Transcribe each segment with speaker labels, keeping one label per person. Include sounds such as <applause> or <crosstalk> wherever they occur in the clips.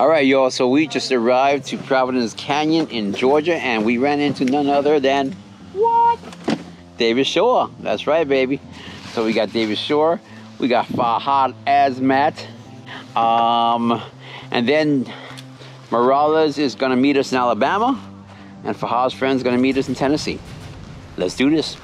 Speaker 1: All right, y'all. So we just arrived to Providence Canyon in Georgia, and we ran into none other than what? David Shore. That's right, baby. So we got David Shore. We got Fahad Azmat. Um, and then Morales is gonna meet us in Alabama, and Fahad's friend's gonna meet us in Tennessee. Let's do this.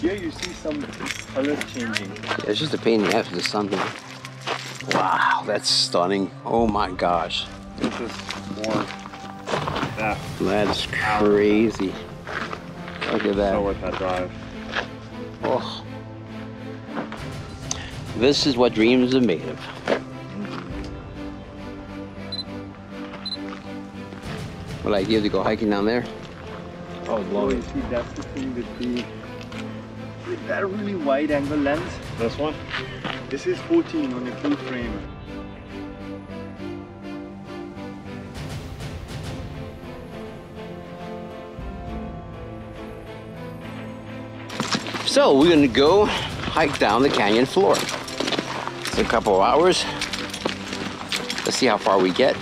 Speaker 2: Here you see some colors changing.
Speaker 1: It's just a pain in the ass with the sun. Wow, that's stunning. Oh my gosh.
Speaker 2: This is more. Yeah,
Speaker 1: That's crazy. Look at that.
Speaker 2: so worth that drive.
Speaker 1: Oh. This is what dreams are made of. Will I give to go hiking down there?
Speaker 2: Oh, love it. See, that's the thing with the that really wide angle lens. This one? This is 14 on a full frame.
Speaker 1: So we're gonna go hike down the canyon floor. It's a couple of hours. Let's see how far we get.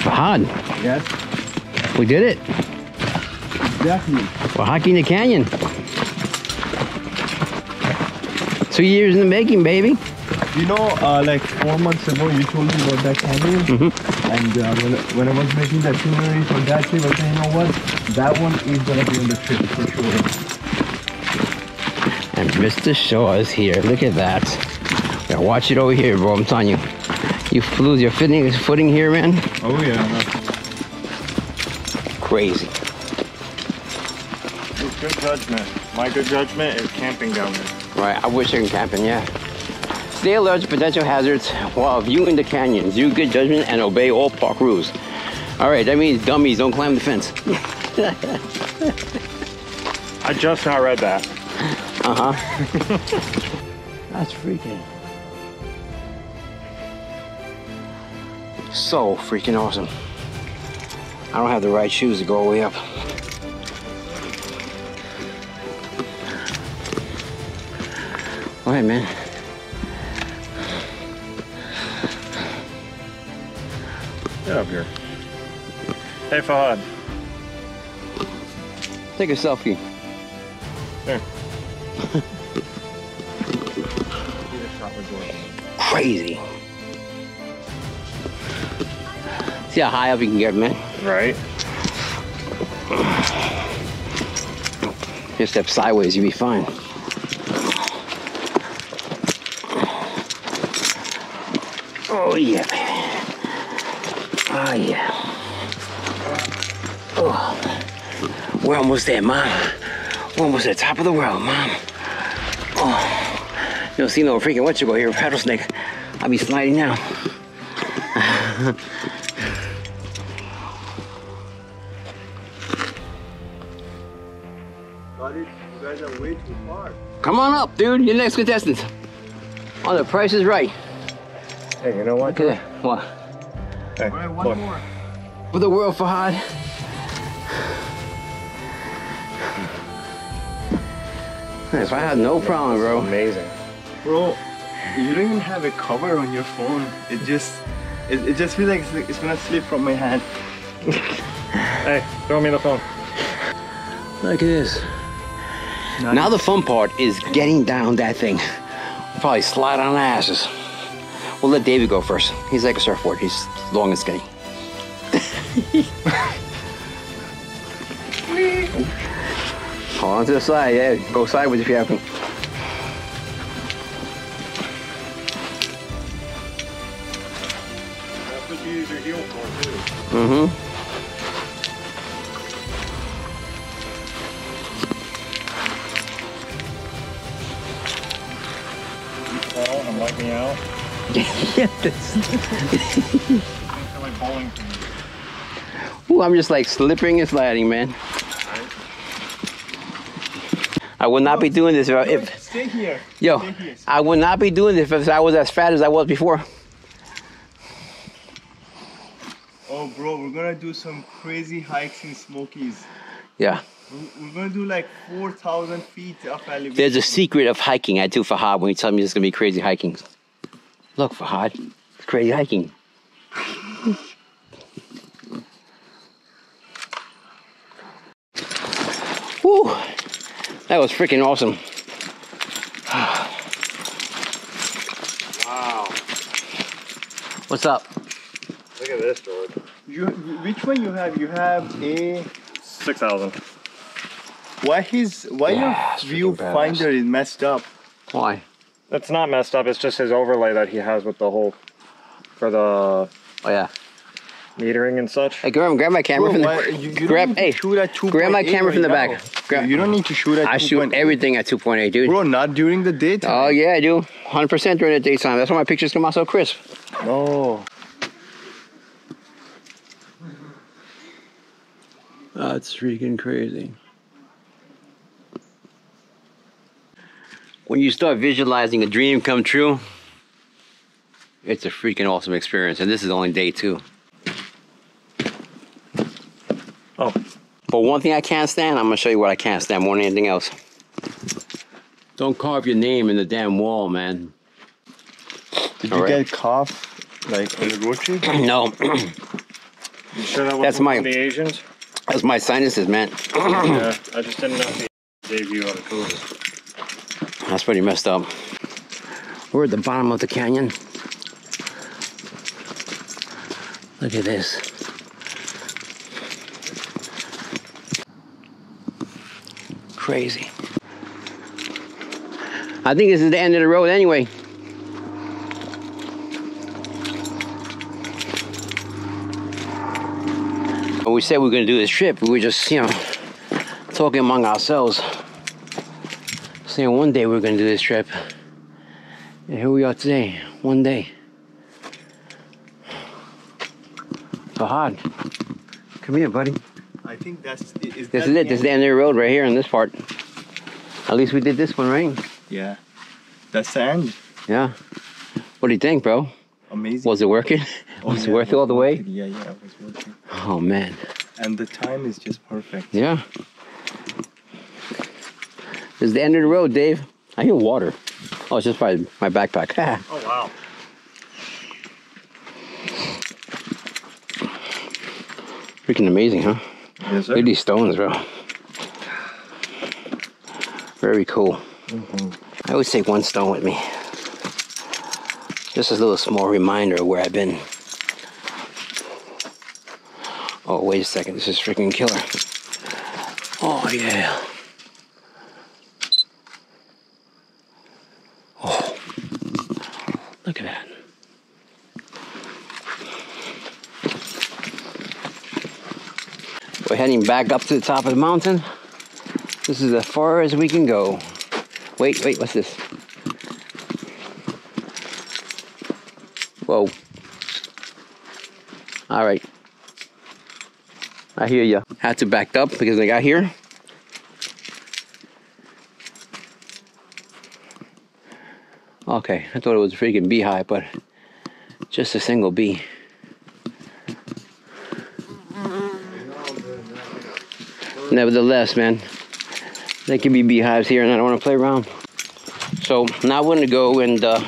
Speaker 1: Fahad,
Speaker 2: Yes,
Speaker 1: we did it.
Speaker 2: Exactly.
Speaker 1: We're hiking the canyon. Two years in the making, baby.
Speaker 2: You know, uh, like four months ago, you told me about that canyon,
Speaker 1: Mm-hmm.
Speaker 2: and uh, when, when I was making the itinerary for that trip, I said, you know what? That one is gonna be on the trip for sure.
Speaker 1: And Mr. Shaw is here. Look at that. Watch it over here, bro. I'm telling you. You lose your footing, footing here, man.
Speaker 2: Oh yeah,
Speaker 1: Crazy.
Speaker 2: It's good judgment. My good judgment is camping down there.
Speaker 1: Right, I wish I could camping, yeah. Stay alert to potential hazards while viewing the canyons. Use good judgment and obey all park rules. All right, that means dummies don't climb the fence. <laughs>
Speaker 2: I just now read that.
Speaker 1: Uh huh. <laughs> That's freaking. So freaking awesome. I don't have the right shoes to go all the way up. All right, man.
Speaker 2: Get up here. Hey Fahad.
Speaker 1: Take a selfie.
Speaker 2: There.
Speaker 1: Crazy. See how high up you can get, man.
Speaker 2: Right?
Speaker 1: Just step sideways, you'll be fine. Oh yeah, baby. Oh yeah. Oh, we're almost there, mom. We're almost at the top of the world, mom. Oh, you don't see no freaking what you go here, rattlesnake. I'll be sliding now.
Speaker 2: You guys are way too far.
Speaker 1: Come on up, dude. You're next contestant. Oh, the price is right.
Speaker 2: Hey, you know what?
Speaker 1: Look at that. What?
Speaker 2: Hey,
Speaker 3: All right, one
Speaker 2: look.
Speaker 3: more.
Speaker 1: For the world, Fahad. If I had no problem, bro.
Speaker 2: Amazing. Bro, you don't even have a cover on your phone. It just, it, it just feels like it's, it's gonna slip from my hand. <laughs> hey, throw me the phone.
Speaker 1: Look at this. Now the fun part is getting down that thing. We'll probably slide on our asses. We'll let David go first. He's like a surfboard. He's long and skinny. <laughs> Hold on to the side, yeah. Go sideways if you have to.
Speaker 2: That's what you use your heel for too.
Speaker 1: Mm-hmm.
Speaker 2: Fall and wipe me out.
Speaker 1: Yeah, that's-
Speaker 2: I feel like bowling pins.
Speaker 1: Ooh, I'm just like slipping and sliding, man. I would not be oh, doing this if, I- if
Speaker 2: Stay here.
Speaker 1: yo,
Speaker 2: Stay here.
Speaker 1: I would not be doing this if I was as fat as I was before.
Speaker 2: Oh, bro, we're gonna do some crazy hikes in Smokies.
Speaker 1: Yeah.
Speaker 2: We're gonna do like 4,000 feet of elevation.
Speaker 1: There's a secret of hiking I do Fahad when you tell me it's gonna be crazy hiking. Look, for Fahad, it's crazy hiking. Woo! That was freaking awesome.
Speaker 3: Wow.
Speaker 1: What's up?
Speaker 3: Look at this, George.
Speaker 2: You, which one you have? You have a.
Speaker 3: 6,000.
Speaker 2: Why his? Why
Speaker 1: Yeah,
Speaker 2: your viewfinder is messed up?
Speaker 1: Why?
Speaker 3: It's not messed up. It's just his overlay that he has with the whole for the
Speaker 1: Oh yeah.
Speaker 3: metering and such.
Speaker 1: Hey, grab, grab my camera
Speaker 2: Bro,
Speaker 1: from the.
Speaker 2: why- you, you
Speaker 1: grab- hey,
Speaker 2: shoot at
Speaker 1: grab my
Speaker 2: 2.8
Speaker 1: camera from the
Speaker 2: right
Speaker 1: back. Grab-
Speaker 2: you don't need to shoot at
Speaker 1: I shoot
Speaker 2: 2.8.
Speaker 1: everything at 2.8, dude.
Speaker 2: Bro, not during the daytime.
Speaker 1: Oh yeah, I do. 100% during the daytime. That's why my pictures come out so crisp.
Speaker 2: No.
Speaker 1: Ah, That's freaking crazy. When you start visualizing a dream come true, it's a freaking awesome experience. And this is only day two.
Speaker 3: Oh.
Speaker 1: But one thing I can't stand, I'm gonna show you what I can't stand more than anything else. Don't carve your name in the damn wall, man.
Speaker 2: Did
Speaker 1: All
Speaker 2: you
Speaker 1: right.
Speaker 2: get cough like in the road <clears throat> trip?
Speaker 1: no, <clears throat>
Speaker 3: You sure that
Speaker 1: That's my-
Speaker 3: the Asians?
Speaker 1: that's my sinuses, man. <clears throat>
Speaker 3: yeah. I just didn't know if he gave you on a cooler.
Speaker 1: That's pretty messed up. We're at the bottom of the canyon. Look at this. Crazy. I think this is the end of the road anyway. We said we were going to do this trip, we were just, you know, talking among ourselves saying one day we are going to do this trip. And here we are today, one day. Fahad, come here, buddy.
Speaker 2: I think that's. Is
Speaker 1: This
Speaker 2: that
Speaker 1: is it. This is the end of the road right here in this part. At least we did this one, right?
Speaker 2: Yeah. That's the end.
Speaker 1: Yeah. What do you think, bro?
Speaker 2: Amazing.
Speaker 1: Was it working?
Speaker 2: Oh,
Speaker 1: Was it worth it all the way?
Speaker 2: Yeah, yeah, it was worth it.
Speaker 1: Oh man.
Speaker 2: And the time is just perfect.
Speaker 1: Yeah. This is the end of the road, Dave. I hear water. Oh, it's just my, my backpack. <laughs>
Speaker 3: Oh wow.
Speaker 1: Freaking amazing, huh?
Speaker 2: Yes,
Speaker 1: Look at these stones, bro. Very cool. Mm-hmm. I always take one stone with me. Just as a little small reminder of where I've been. Oh, wait a second. This is freaking killer. Oh, yeah. Look at that. We're heading back up to the top of the mountain. This is as far as we can go. Wait, wait, what's this? Whoa. All right. I hear you. Had to back up because I got here. Okay, I thought it was a freaking beehive, but just a single bee. Nevertheless, man, there can be beehives here, and I don't want to play around. So now we're gonna go and uh,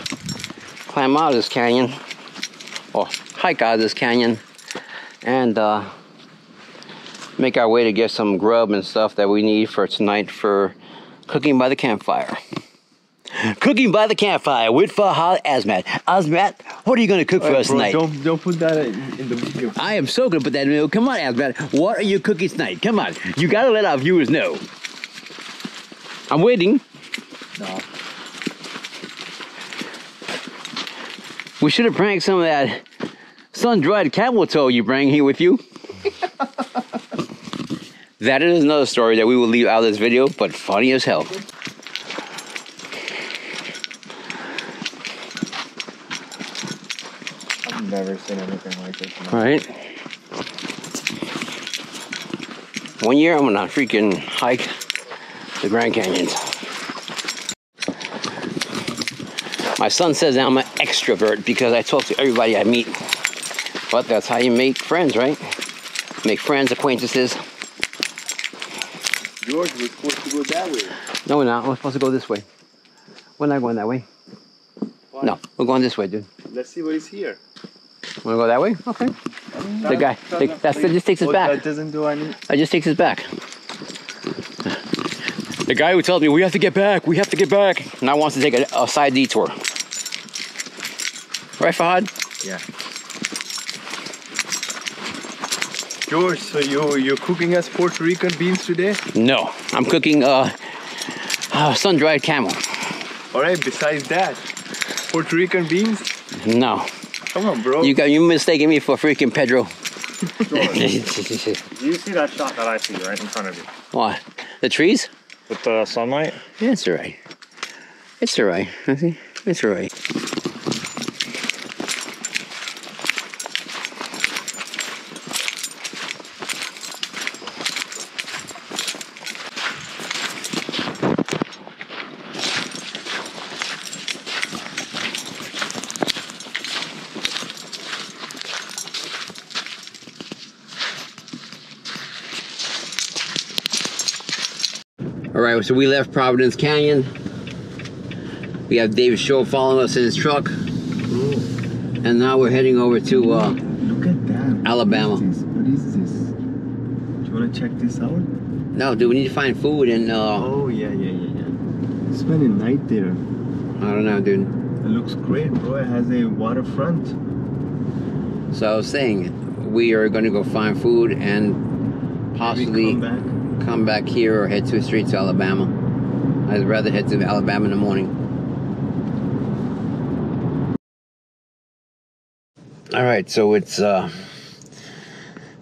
Speaker 1: climb out of this canyon, or hike out of this canyon, and uh, make our way to get some grub and stuff that we need for tonight for cooking by the campfire. Cooking by the campfire with Fahad Azmat. Azmat, what are you gonna cook for us
Speaker 2: Bro,
Speaker 1: tonight?
Speaker 2: don't don't put that in, in the video.
Speaker 1: I am so gonna put that in the video. Come on, Azmat. What are you cooking tonight? Come on. You gotta let our viewers know. I'm waiting.
Speaker 2: No.
Speaker 1: We should have pranked some of that sun-dried camel toe you bring here with you. <laughs> that is another story that we will leave out of this video, but funny as hell.
Speaker 3: I've never seen anything like this.
Speaker 1: All right. One year I'm gonna freaking hike the Grand Canyons. My son says I'm an extrovert because I talk to everybody I meet. But that's how you make friends, right? Make friends, acquaintances.
Speaker 2: George, we're supposed to go that way.
Speaker 1: No, we're not. We're supposed to go this way. We're not going that way.
Speaker 2: Why?
Speaker 1: No, we're going this way, dude.
Speaker 2: Let's see what is here.
Speaker 1: Want to go that way? Okay. The guy, the, that's that just takes us back.
Speaker 2: That doesn't do any.
Speaker 1: That just takes us back. The guy who tells me we have to get back, we have to get back, now wants to take a, a side detour. Right, Fahad?
Speaker 2: Yeah. George, so you you're cooking us Puerto Rican beans today?
Speaker 1: No, I'm cooking uh, uh sun-dried camel.
Speaker 2: All right. Besides that, Puerto Rican beans?
Speaker 1: No,
Speaker 2: Come on, bro.
Speaker 1: you got you mistaking me for freaking Pedro. <laughs>
Speaker 3: Do you see that shot that I see right in front of you
Speaker 1: what? The trees?
Speaker 3: with the sunlight?
Speaker 1: Yeah, it's alright. It's alright. Okay, It's alright. Right, so we left Providence Canyon. We have David Shaw following us in his truck, and now we're heading over to uh,
Speaker 2: Look at that.
Speaker 1: Alabama.
Speaker 2: What is this? What is this? Do you want to check this out?
Speaker 1: no, dude. We need to find food, and uh,
Speaker 2: Oh yeah, yeah, yeah, yeah. Spend a night there.
Speaker 1: I don't know, dude.
Speaker 2: It looks great, bro. It has a waterfront.
Speaker 1: So I was saying, we are going to go find food and
Speaker 2: Maybe
Speaker 1: possibly
Speaker 2: come back.
Speaker 1: Come back here or head to straight to Alabama. I'd rather head to Alabama in the morning. All right, so it's uh,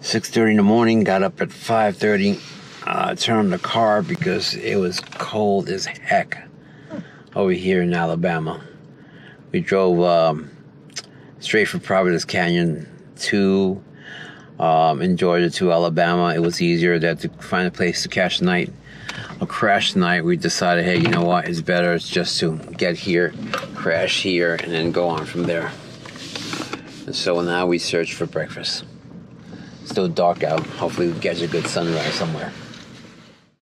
Speaker 1: 6:30 in the morning. Got up at 5:30. Uh, turned on the car because it was cold as heck over here in Alabama. We drove um, straight from Providence Canyon to um, in Georgia to Alabama. It was easier that to find a place to catch the night or crash night. We decided, hey, you know what? It's better it's just to get here, crash here, and then go on from there. And so now we search for breakfast. Still dark out. Hopefully, we catch a good sunrise somewhere.